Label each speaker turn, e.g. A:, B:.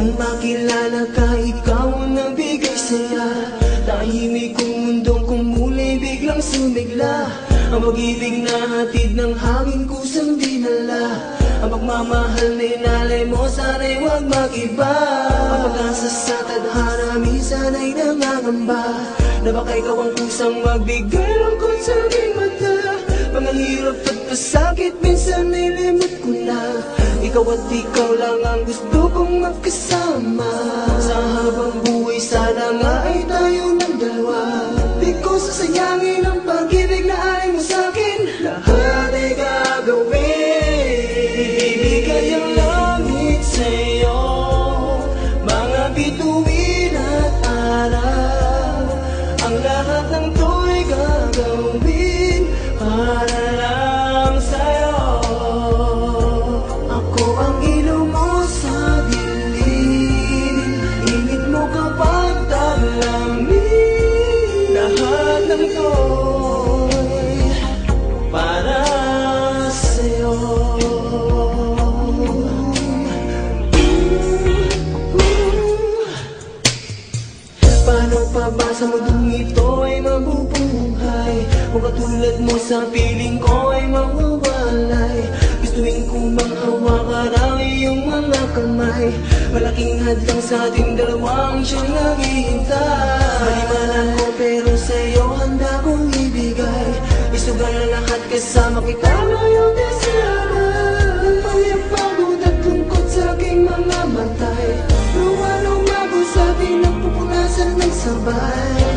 A: nakilala ka, ikaw ang nabigay saya. Tahimik kong mundong kumulay, biglang sumigla. Ang pag-ibig na hatid ng hangin kusang dinala. Ang pagmamahal na inalay mo, sana'y huwag mag-iba. Pag-asa sa tadhana, minsan ay nangangamba. Na baka ikaw ang kusang magbigay lungkot sa aking mata. Mga hirap at pasakit, minsan ay limot ko na Ikaw at ikaw lang ang gusto kong magkasama Sa habang buhay, sana nga ay tayo ng dalawa. Di ko sasayangin ang pag-ibig Paano pa ba sa mundong ito ay mabubuhay. Kung katulad mo sa piling ko ay mawawalay. Gustuin ko bang hawakan ang iyong mga kamay. Malaking hadlang sa ating dalawang siyang naghihintay. Malimanan ko pero sa'yo handa kong ibigay. Isugan na lahat kasama kita ngayong mga matay Luwan umago sa atin ang pupunasan ng sabay